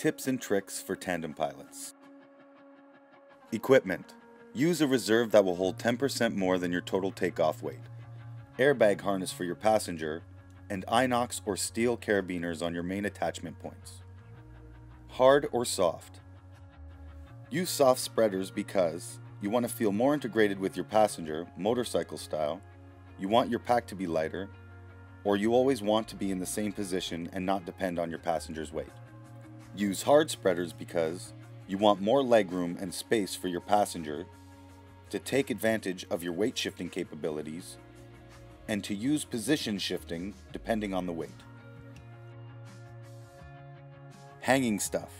Tips and tricks for tandem pilots. Equipment. Use a reserve that will hold 10% more than your total takeoff weight. Airbag harness for your passenger, and inox or steel carabiners on your main attachment points. Hard or soft. Use soft spreaders because you want to feel more integrated with your passenger, motorcycle style, you want your pack to be lighter, or you always want to be in the same position and not depend on your passenger's weight. Use hard spreaders because you want more legroom and space for your passenger to take advantage of your weight shifting capabilities and to use position shifting depending on the weight. Hanging stuff.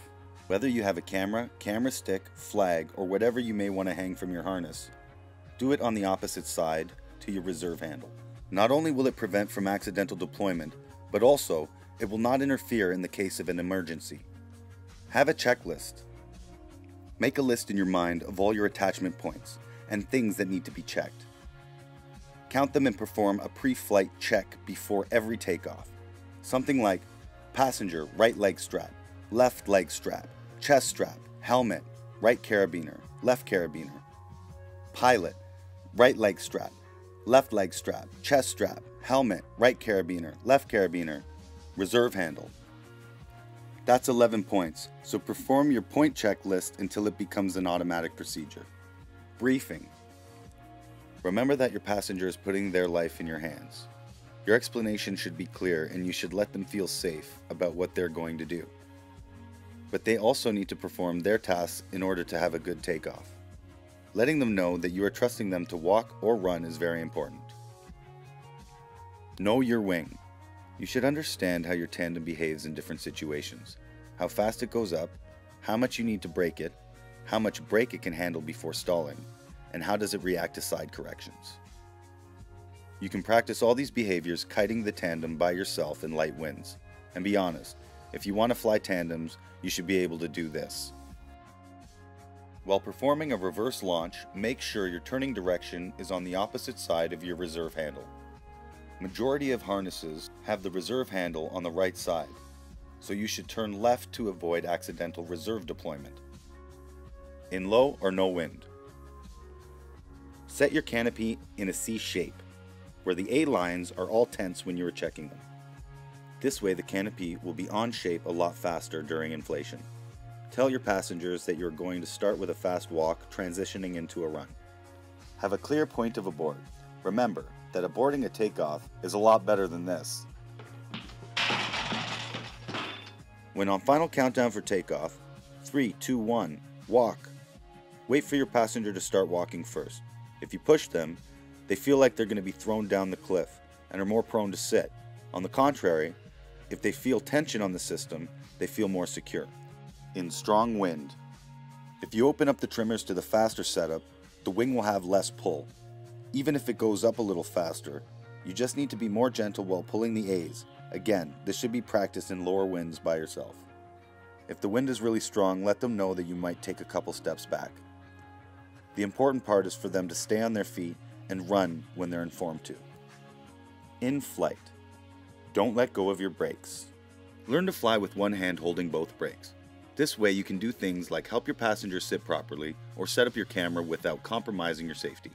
Whether you have a camera, camera stick, flag, or whatever you may want to hang from your harness, do it on the opposite side to your reserve handle. Not only will it prevent from accidental deployment, but also it will not interfere in the case of an emergency. Have a checklist. Make a list in your mind of all your attachment points and things that need to be checked. Count them and perform a pre flight check before every takeoff. Something like passenger right leg strap, left leg strap, chest strap, helmet, right carabiner, left carabiner. Pilot, right leg strap, left leg strap, chest strap, helmet, right carabiner, left carabiner, reserve handle, that's 11 points, so perform your point checklist until it becomes an automatic procedure. Briefing. Remember that your passenger is putting their life in your hands. Your explanation should be clear and you should let them feel safe about what they're going to do. But they also need to perform their tasks in order to have a good takeoff. Letting them know that you are trusting them to walk or run is very important. Know your wing. You should understand how your tandem behaves in different situations, how fast it goes up, how much you need to brake it, how much brake it can handle before stalling, and how does it react to side corrections. You can practice all these behaviors kiting the tandem by yourself in light winds. And be honest, if you want to fly tandems, you should be able to do this. While performing a reverse launch, make sure your turning direction is on the opposite side of your reserve handle. Majority of harnesses have the reserve handle on the right side, so you should turn left to avoid accidental reserve deployment. In low or no wind. Set your canopy in a C shape, where the A lines are all tense when you are checking them. This way the canopy will be on shape a lot faster during inflation. Tell your passengers that you're going to start with a fast walk transitioning into a run. Have a clear point of abort. Remember, that aborting a takeoff is a lot better than this. When on final countdown for takeoff, 3, 2, 1, walk. Wait for your passenger to start walking first. If you push them, they feel like they're going to be thrown down the cliff and are more prone to sit. On the contrary, if they feel tension on the system, they feel more secure. In strong wind, if you open up the trimmers to the faster setup, the wing will have less pull, even if it goes up a little faster, you just need to be more gentle while pulling the A's. Again, this should be practiced in lower winds by yourself. If the wind is really strong, let them know that you might take a couple steps back. The important part is for them to stay on their feet and run when they're informed to. In flight, don't let go of your brakes. Learn to fly with one hand holding both brakes. This way you can do things like help your passenger sit properly or set up your camera without compromising your safety.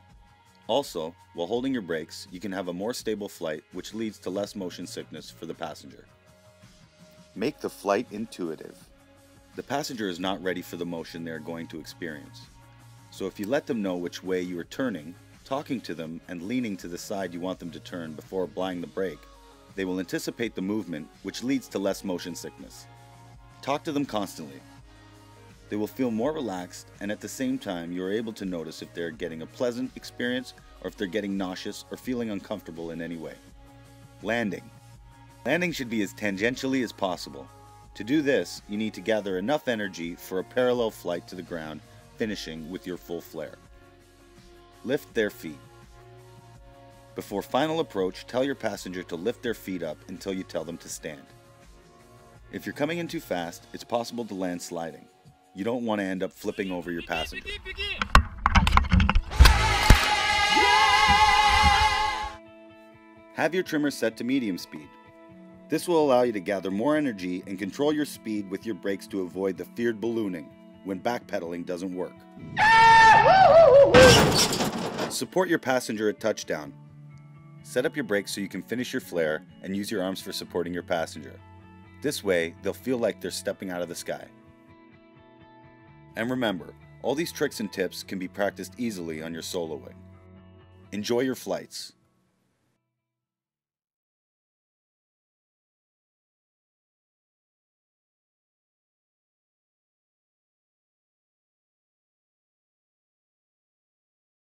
Also, while holding your brakes, you can have a more stable flight which leads to less motion sickness for the passenger. Make the flight intuitive. The passenger is not ready for the motion they are going to experience. So if you let them know which way you are turning, talking to them and leaning to the side you want them to turn before applying the brake, they will anticipate the movement which leads to less motion sickness. Talk to them constantly. They will feel more relaxed, and at the same time, you are able to notice if they're getting a pleasant experience or if they're getting nauseous or feeling uncomfortable in any way. Landing. Landing should be as tangentially as possible. To do this, you need to gather enough energy for a parallel flight to the ground, finishing with your full flare. Lift their feet. Before final approach, tell your passenger to lift their feet up until you tell them to stand. If you're coming in too fast, it's possible to land sliding. You don't want to end up flipping over your passenger. Have your trimmer set to medium speed. This will allow you to gather more energy and control your speed with your brakes to avoid the feared ballooning when backpedaling doesn't work. Support your passenger at touchdown. Set up your brakes so you can finish your flare and use your arms for supporting your passenger. This way, they'll feel like they're stepping out of the sky. And remember, all these tricks and tips can be practiced easily on your solo wing. Enjoy your flights.